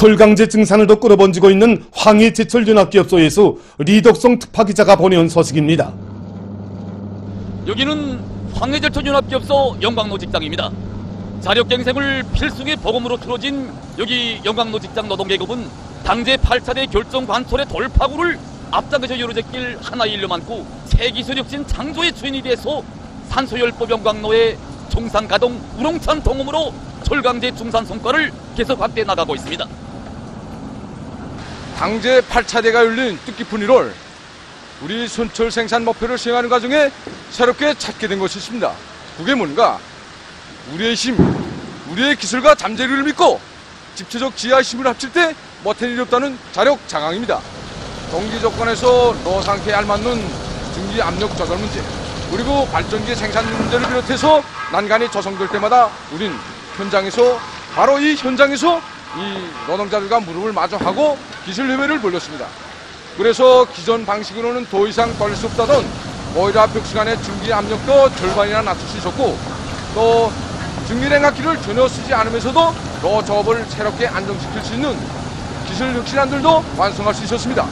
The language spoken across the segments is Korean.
철강제 증산을 더 끌어번지고 있는 황해 제철연합기업소에서 리덕성 특파기자가 보내온 소식입니다. 여기는 황해 제철연합기업소 영광로 직장입니다. 자력갱생을 필수의 보검으로 틀어진 여기 영광로 직장 노동계급은 당제 8차대 결정 관철의 돌파구를 앞장에서 요로제길 하나 일념 안고 세기술 혁신 창조의 주인이 돼서 산소열법 영광로의 정상 가동 우롱찬 동음으로 철강제 중산 성과를 계속 확대해 나가고 있습니다. 당제 8차대가 열린 뜻깊은 1월 우리 순철 생산 목표를 수행하는 과정에 새롭게 찾게 된 것이 있습니다. 그게 뭔가 우리의 힘, 우리의 기술과 잠재력을 믿고 집체적 지하 힘을 합칠 때 못할 일이 없다는 자력 자강입니다. 동기 조건에서 노 상태에 알맞는 증기 압력 조절 문제 그리고 발전기 생산 문제를 비롯해서 난간이 조성될 때마다 우린 현장에서 바로 이 현장에서 이 노동자들과 무릎을 마주하고 기술 협회를 벌렸습니다. 그래서 기존 방식으로는 더 이상 벌릴 수 없다던 오히려 벽시간의 증기 압력도 절반이나 낮출 수 있었고 또 증기냉각기를 전혀 쓰지 않으면서도 로 조업을 새롭게 안정시킬 수 있는 기술 혁신안들도 완성할 수 있었습니다.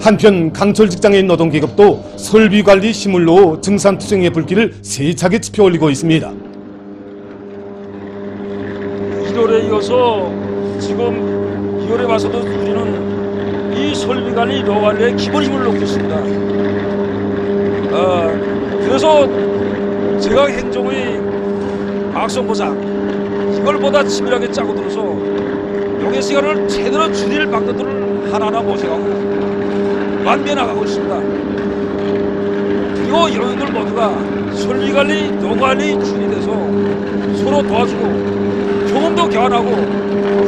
한편 강철 직장의 노동계급도 설비관리 시물로 증산투쟁의 불길을 세차게 지펴올리고 있습니다. 1월에 이어서 지금 2월에 와서도 우리는 이 설비관리 노관리에 기본 힘을 놓고 있습니다. 아, 그래서 제가 행정의 악성보상 이걸 보다 치밀하게 짜고 들어서 용의 시간을 제대로 줄일 방법들을 하나하나 모색하고 만비해 나가고 있습니다. 그리고 여러분들 모두가 설비관리, 노관리 준이 돼서 서로 도와주고 경험도 교환하고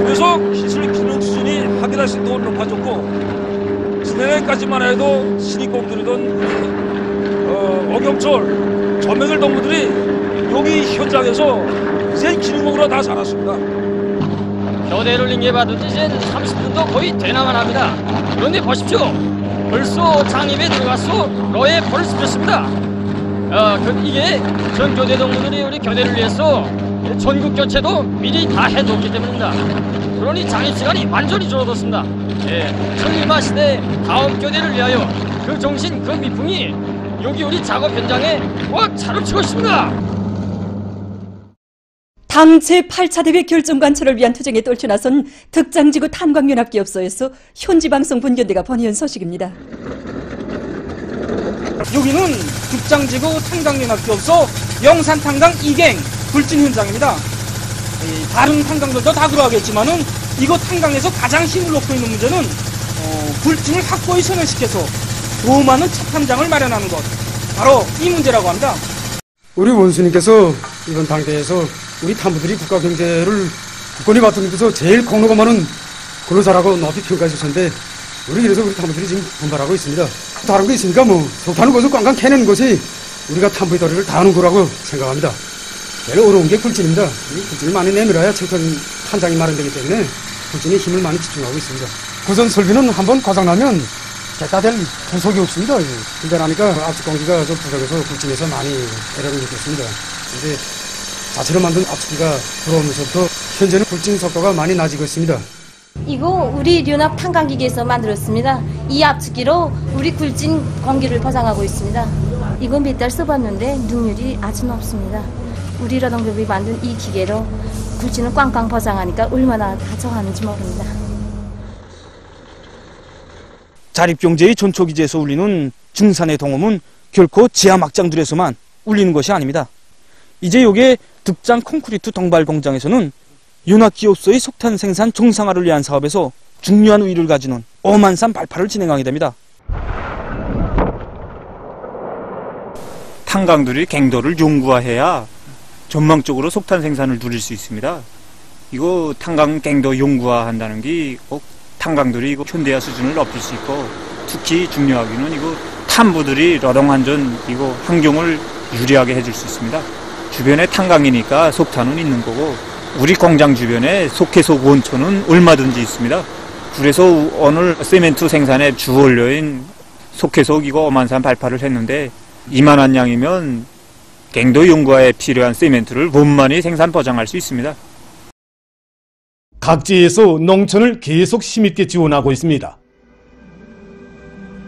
그래서 기술 기능 수준이 하기다시 더 높아졌고 지난해까지만 해도 신입 공 들이던 어, 어경철 전맹을 동무들이 여기 현장에서 이제 기능공으로 다 자랐습니다. 교대를 링계받은 지 이제 30분도 거의 되나만 합니다. 그런데 보십시오. 벌써 장입에 들어가서 로에 벌을 스폈습니다. 어, 그, 이게 전 교대 동무들이 우리 교대를 위해서 전국 교체도 미리 다 해놓기 때문입니다. 그러니 장입 시간이 완전히 줄어들었습니다. 예, 천일마 시대 다음 교대를 위하여 그 정신, 그 미풍이 여기 우리 작업 현장에 꽉 차를 있습니다. 당 제8차 대회 결정 관철을 위한 투쟁에 떨쳐나선 득장지구 탄광연합기업소에서 현지방송 분견대가 번의한 소식입니다. 여기는 득장지구 탄광연합기업소 영산탄광 2갱 불진 현장입니다. 이 다른 탄광들도 다 그러하겠지만은 이곳 탄광에서 가장 힘을 놓고 있는 문제는 어, 불진을 확고히 선열시켜서 더 많은 착탄장을 마련하는 것 바로 이 문제라고 합니다. 우리 원수님께서 이번 당대에서 우리 탐부들이 국가 경제를 국권이 맡은 데서 제일 공로가 많은 근로자라고 높이 평가해 주셨는데 우리 그래서 우리 탐부들이 지금 분발하고 있습니다. 다른 거 있으니까 뭐 속타는 것을 꽝꽝 캐내는 것이 우리가 탐부의 도리를 다하는 거라고 생각합니다. 제일 어려운 게 굴진입니다. 이 굴진을 많이 내밀어야 철권 탄장이 마련되기 때문에 굴진에 힘을 많이 집중하고 있습니다. 고전 설비는 한번 고장나면 개따될 부속이 없습니다. 근데 나니까 압축 공기가 좀 부족해서 굴진에서 많이 에러를 느꼈습니다. 근데 자체로 만든 압축기가 들어오면서부터 현재는 굴진 속도가 많이 낮아지고 있습니다. 이거 우리 류납 탄광기계에서 만들었습니다. 이 압축기로 우리 굴진 공기를 보장하고 있습니다. 이거 몇달 써봤는데 능률이 아주 높습니다. 우리 노동급이 만든 이 기계로 굴진을 꽝꽝 보장하니까 얼마나 다정하는지 모릅니다. 자립경제의 전초기지에서 울리는 증산의 동음은 결코 지하 막장들에서만 울리는 것이 아닙니다. 이제 요게 득장 콘크리트 동발 공장에서는 윤화기업소의 석탄 생산 정상화를 위한 사업에서 중요한 우위를 가지는 어만산 발파를 진행하게 됩니다. 탄광들이 갱도를 용구화해야 전망적으로 석탄 생산을 누릴 수 있습니다. 이거 탄광 갱도 용구화한다는 게꼭 탄광들이 이거 현대화 수준을 높일 수 있고 특히 중요하기는 이거 탄부들이 러렁한전 이거 환경을 유리하게 해줄 수 있습니다. 주변에 탄광이니까 석탄은 있는 거고 우리 공장 주변에 속해속 원천은 얼마든지 있습니다. 그래서 오늘 세멘트 생산의 주원료인 속해속 이거 어만산 발파를 했는데 이만한 양이면 갱도 용과에 필요한 세멘트를 원만히 생산 보장할 수 있습니다. 각지에서 농촌을 계속 힘있게 지원하고 있습니다.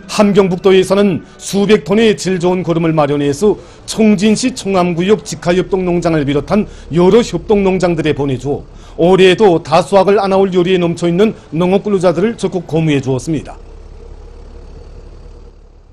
함경북도에서는 수백 톤의 질 좋은 거름을 마련해서 총진시 총암구역 직하협동 농장을 비롯한 여러 협동 농장들에 보내주어 올해에도 다수학을 안아올 요리에 넘쳐있는 농업 근로자들을 적극 고무해 주었습니다.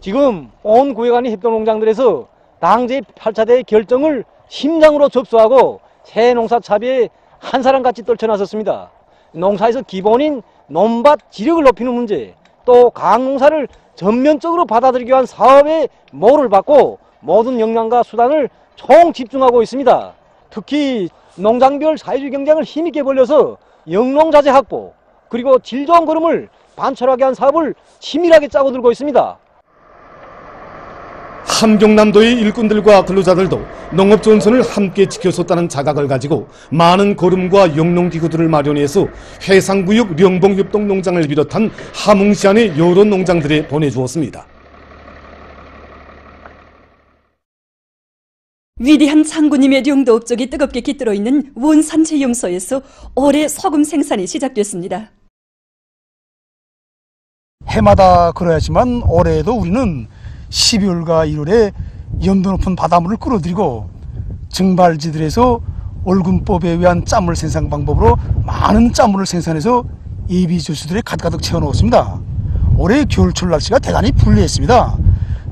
지금 온 구역안의 협동 농장들에서 당제 8차대 결정을 심장으로 접수하고 새 농사 차비에 한 사람 같이 떨쳐나섰습니다. 농사에서 기본인 논밭 지력을 높이는 문제, 또 강농사를 전면적으로 받아들이기 위한 사업의 모를 받고 모든 역량과 수단을 총 집중하고 있습니다. 특히 농장별 사회주의 경쟁을 힘있게 벌려서 영농자재 확보 그리고 질 좋은 걸음을 반철하게 한 사업을 치밀하게 짜고 들고 있습니다. 함경남도의 일꾼들과 근로자들도 농업 전선을 함께 지켜줬다는 자각을 가지고 많은 거름과 영농기구들을 마련해서 해상구역 명봉협동 농장을 비롯한 함흥시 안의 여러 농장들에 보내주었습니다. 위대한 장군님의 용도 업적이 뜨겁게 깃들어 있는 원산 제염소에서 올해 소금 생산이 시작됐습니다. 해마다 그래야지만 올해에도 우리는 12월과 1월에 염도 높은 바닷물을 끌어들이고 증발지들에서 얼군법에 의한 짠물 생산 방법으로 많은 짠물을 생산해서 예비 조수들에 가득가득 채워놓았습니다. 올해 겨울철 날씨가 대단히 불리했습니다.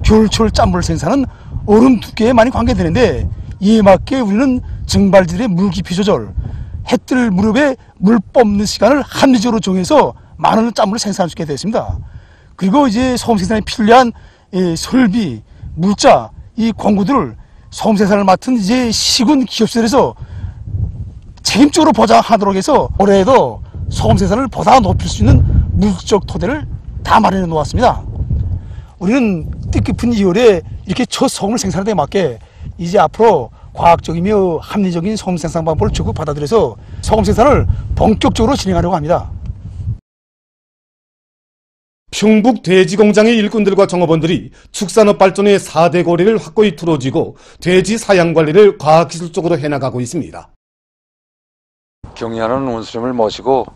겨울철 짠물 생산은 얼음 두께에 많이 관계되는데 이에 맞게 우리는 증발지들의 물 깊이 조절, 해뜰 무렵에 물 뽑는 시간을 합리적으로 정해서 많은 짠물을 생산할 수 있게 되었습니다. 그리고 이제 소금 생산에 필요한 이 설비, 물자, 이 공구들을 소금 생산을 맡은 이제 시군 기업들에서 책임적으로 보장하도록 해서 올해에도 소금 생산을 보다 높일 수 있는 물적 토대를 다 마련해 놓았습니다. 우리는 뜻깊은 2월에 이렇게 첫 소금을 생산하는 데 맞게 이제 앞으로 과학적이며 합리적인 소금 생산 방법을 적극 받아들여서 소금 생산을 본격적으로 진행하려고 합니다. 평북 돼지공장의 일꾼들과 종업원들이 축산업 발전의 4대 고리를 확고히 틀어지고 돼지 사양 관리를 과학기술적으로 해나가고 있습니다. 경의하는 원수님을 모시고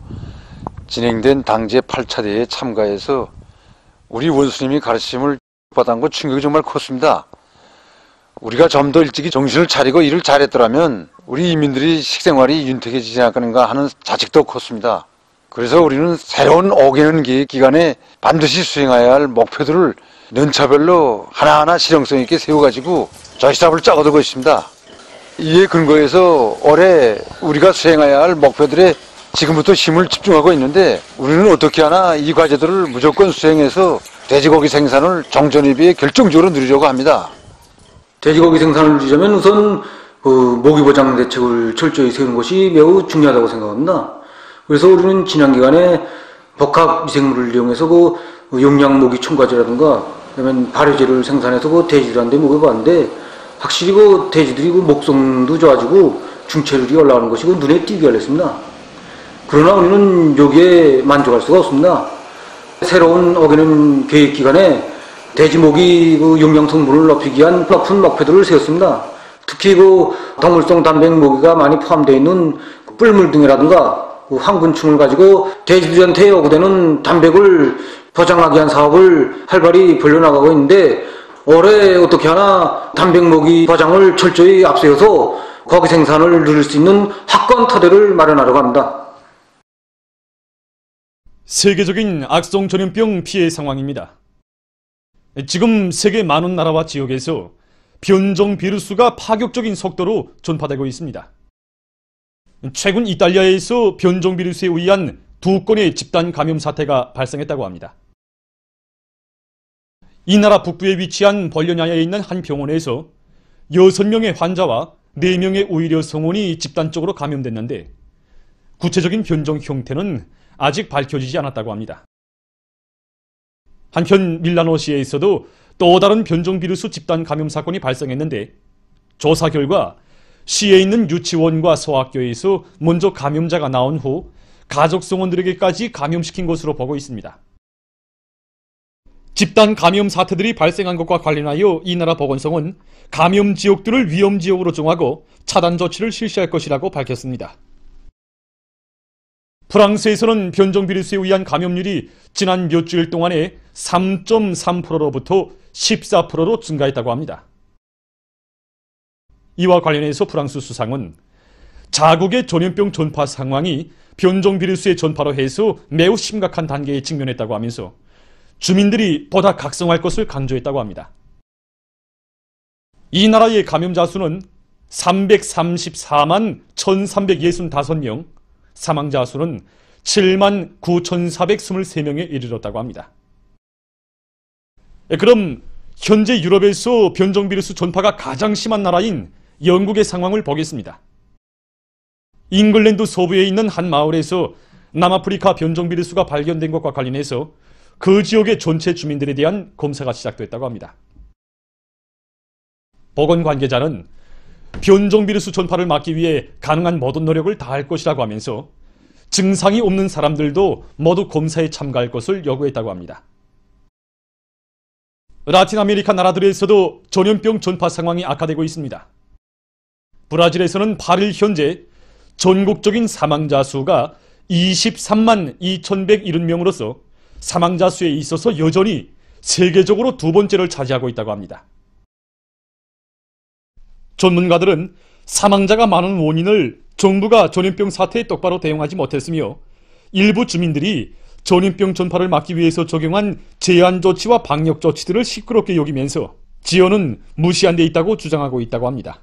진행된 당제 8차 대회에 참가해서 우리 원수님이 가르침을 받은 것 충격이 정말 컸습니다. 우리가 좀 더 일찍이 정신을 차리고 일을 잘했더라면 우리 이민들이 식생활이 윤택해지지 않을까 하는 자책도 컸습니다. 그래서 우리는 새로운 5개년 계획 기간에 반드시 수행해야 할 목표들을 연차별로 하나하나 실용성 있게 세워가지고 저시답을 짜고들고 있습니다. 이에 근거해서 올해 우리가 수행해야 할 목표들에 지금부터 힘을 집중하고 있는데 우리는 어떻게 하나 이 과제들을 무조건 수행해서 돼지고기 생산을 정전입에 결정적으로 누리려고 합니다. 돼지고기 생산을 누리려면 우선 그 모기 보장 대책을 철저히 세우는 것이 매우 중요하다고 생각합니다. 그래서 우리는 지난 기간에 복합 미생물을 이용해서 그 용량 모기 첨가제라든가 그다음에 발효제를 생산해서 그 돼지들한테 먹여봤는데 확실히 그 돼지들이 그 목성도 좋아지고 중체율이 올라가는 것이 그 눈에 띄게 알렸습니다. 그러나 우리는 여기에 만족할 수가 없습니다. 새로운 어기는 계획 기간에 돼지목이 그 용량 성분을 높이기 위한 높은 목표들을 세웠습니다. 특히 그 동물성 단백 모기가 많이 포함되어 있는 뿔물 등이라든가 그 황분충을 가지고 돼지들한테 요구되는 단백을 보장하기 위한 사업을 활발히 벌려나가고 있는데 올해 어떻게 하나 단백모기 보장을 철저히 앞세워서 고기 생산을 누릴 수 있는 확건 토대를 마련하려고 합니다. 세계적인 악성 전염병 피해 상황입니다. 지금 세계 많은 나라와 지역에서 변종 비루스가 파격적인 속도로 전파되고 있습니다. 최근 이탈리아에서 변종 비루스에 의한 두 건의 집단 감염 사태가 발생했다고 합니다. 이 나라 북부에 위치한 벌려냐에 있는 한 병원에서 6명의 환자와 4명의 의료 성원이 집단적으로 감염됐는데 구체적인 변종 형태는 아직 밝혀지지 않았다고 합니다. 한편 밀라노시에서도 또 다른 변종 비루스 집단 감염 사건이 발생했는데 조사 결과 시에 있는 유치원과 소학교에서 먼저 감염자가 나온 후 가족 성원들에게까지 감염시킨 것으로 보고 있습니다. 집단 감염 사태들이 발생한 것과 관련하여 이 나라 보건성은 감염 지역들을 위험 지역으로 정하고 차단 조치를 실시할 것이라고 밝혔습니다. 프랑스에서는 변종 비루스에 의한 감염률이 지난 몇 주일 동안에 3.3%로부터 14%로 증가했다고 합니다. 이와 관련해서 프랑스 수상은 자국의 전염병 전파 상황이 변종 비루스의 전파로 해서 매우 심각한 단계에 직면했다고 하면서 주민들이 보다 각성할 것을 강조했다고 합니다. 이 나라의 감염자 수는 334만 1365명, 사망자 수는 7만 9423명에 이르렀다고 합니다. 예, 그럼 현재 유럽에서 변종 비루스 전파가 가장 심한 나라인 영국의 상황을 보겠습니다. 잉글랜드 서부에 있는 한 마을에서 남아프리카 변종 비루스가 발견된 것과 관련해서 그 지역의 전체 주민들에 대한 검사가 시작됐다고 합니다. 보건 관계자는 변종 비루스 전파를 막기 위해 가능한 모든 노력을 다할 것이라고 하면서 증상이 없는 사람들도 모두 검사에 참가할 것을 요구했다고 합니다. 라틴 아메리카 나라들에서도 전염병 전파 상황이 악화되고 있습니다. 브라질에서는 8일 현재 전국적인 사망자 수가 23만 2,170명으로서 사망자 수에 있어서 여전히 세계적으로 두 번째를 차지하고 있다고 합니다. 전문가들은 사망자가 많은 원인을 정부가 전염병 사태에 똑바로 대응하지 못했으며 일부 주민들이 전염병 전파를 막기 위해서 적용한 제한 조치와 방역 조치들을 시끄럽게 여기면서 지연은 무시한 데 있다고 주장하고 있다고 합니다.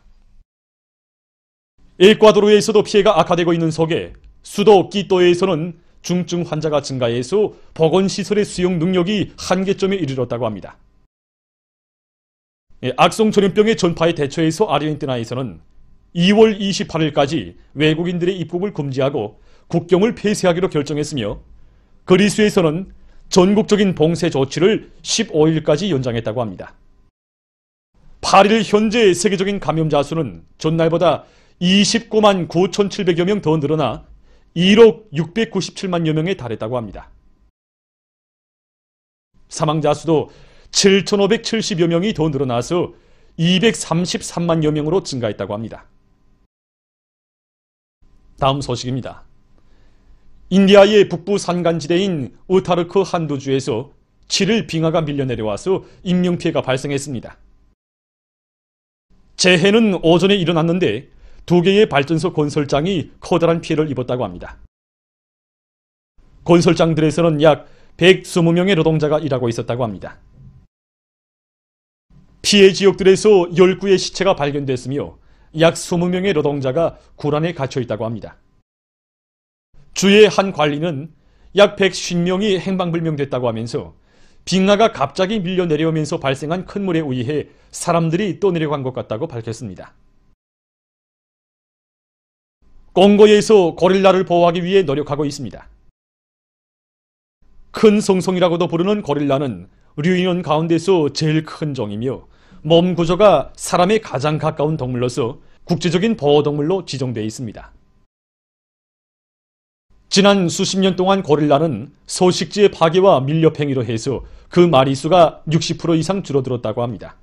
에콰도르에서도 피해가 악화되고 있는 속에 수도 끼또에서는 중증 환자가 증가해서 보건시설의 수용 능력이 한계점에 이르렀다고 합니다. 예, 악성 전염병의 전파에 대처해서 아르헨티나에서는 2월 28일까지 외국인들의 입국을 금지하고 국경을 폐쇄하기로 결정했으며 그리스에서는 전국적인 봉쇄 조치를 15일까지 연장했다고 합니다. 8일 현재 세계적인 감염자 수는 전날보다 29만 9,700여 명 더 늘어나 1억 697만여 명에 달했다고 합니다. 사망자 수도 7,570여 명이 더 늘어나서 233만여 명으로 증가했다고 합니다. 다음 소식입니다. 인디아의 북부 산간지대인 우타르크 한두주에서 7일 빙하가 밀려 내려와서 인명피해가 발생했습니다. 재해는 오전에 일어났는데 두 개의 발전소 건설장이 커다란 피해를 입었다고 합니다. 건설장들에서는 약 120명의 노동자가 일하고 있었다고 합니다. 피해 지역들에서 10구의 시체가 발견됐으며 약 20명의 노동자가 구란에 갇혀 있다고 합니다. 주의 한 관리는 약 150명이 행방불명됐다고 하면서 빙하가 갑자기 밀려 내려오면서 발생한 큰 물에 의해 사람들이 떠내려간 것 같다고 밝혔습니다. 공고에서 고릴라를 보호하기 위해 노력하고 있습니다. 큰 성성이라고도 부르는 고릴라는 류인원 가운데서 제일 큰 종이며 몸 구조가 사람에 가장 가까운 동물로서 국제적인 보호동물로 지정되어 있습니다. 지난 수십 년 동안 고릴라는 서식지의 파괴와 밀렵 행위로 해서 그 마리수가 60% 이상 줄어들었다고 합니다.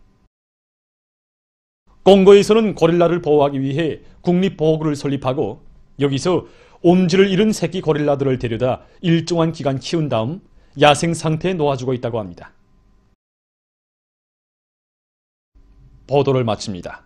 공고에서는 고릴라를 보호하기 위해 국립보호구를 설립하고 여기서 옴지를 잃은 새끼 고릴라들을 데려다 일정한 기간 키운 다음 야생 상태에 놓아주고 있다고 합니다. 보도를 마칩니다.